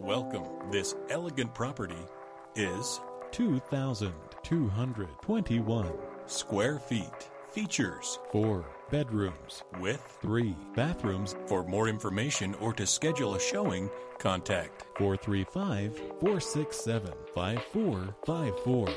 Welcome. This elegant property is 2,221. square feet. Features Four bedrooms, with. three bathrooms, For more information or to schedule a showing, contact 435 467 5454.